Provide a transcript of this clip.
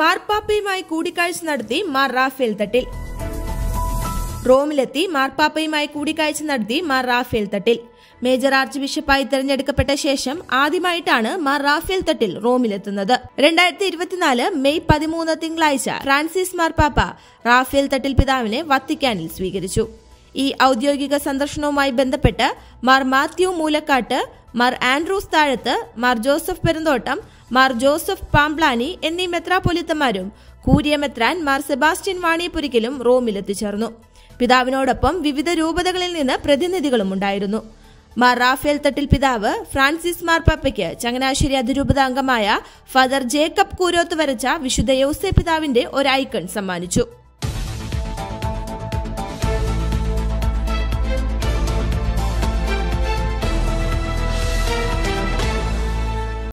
മാർപ്പാപ്പയുമായി കൂടിക്കാഴ്ച നടത്തി മാർ റാഫേൽ തട്ടിൽ. റോമിലെത്തി മാർപ്പാപ്പയുമായി കൂടിക്കാഴ്ച നടത്തി Mar Raphael Thattil. Major arch ബിഷപ്പായി തെരഞ്ഞെടുക്കപ്പെട്ട ശേഷം ആദ്യമായിട്ടാണ് മാർ റാഫേൽ തട്ടിൽ റോമിലെത്തുന്നത്. രണ്ടായിരത്തി ഇരുപത്തിനാല് മെയ് പതിമൂന്ന് തിങ്കളാഴ്ച ഫ്രാൻസിസ് മാർപ്പാപ്പ റാഫേൽ തട്ടിൽ പിതാവിനെ വത്തിക്കാനിൽ സ്വീകരിച്ചു. ഈ ഔദ്യോഗിക സന്ദർശനവുമായി ബന്ധപ്പെട്ട് Mar Mathew Moolakkattu Mar Andrews Thazhath Mar Joseph Perumthottam Mar Joseph Pamplany എന്നീ മെത്രാപൊലിത്തന്മാരും കൂരിയ മെത്രാൻ മാർ സെബാസ്റ്റ്യൻ വാണിയപുരിക്കലും റോമിലെത്തിച്ചേർന്നു. പിതാവിനോടൊപ്പം വിവിധ രൂപതകളിൽ നിന്ന് പ്രതിനിധികളും ഉണ്ടായിരുന്നു. മാർ റാഫേൽ തട്ടിൽ പിതാവ് ഫ്രാൻസിസ് മാർ മാർപ്പാപ്പയ്ക്ക് ചങ്ങനാശ്ശേരി അതിരൂപത അംഗമായ ഫാദർ ജേക്കബ് കൂരോത്ത് വരച്ച വിശുദ്ധ യോസെ പിതാവിന്റെ ഒരു ഐക്കൺ സമ്മാനിച്ചു.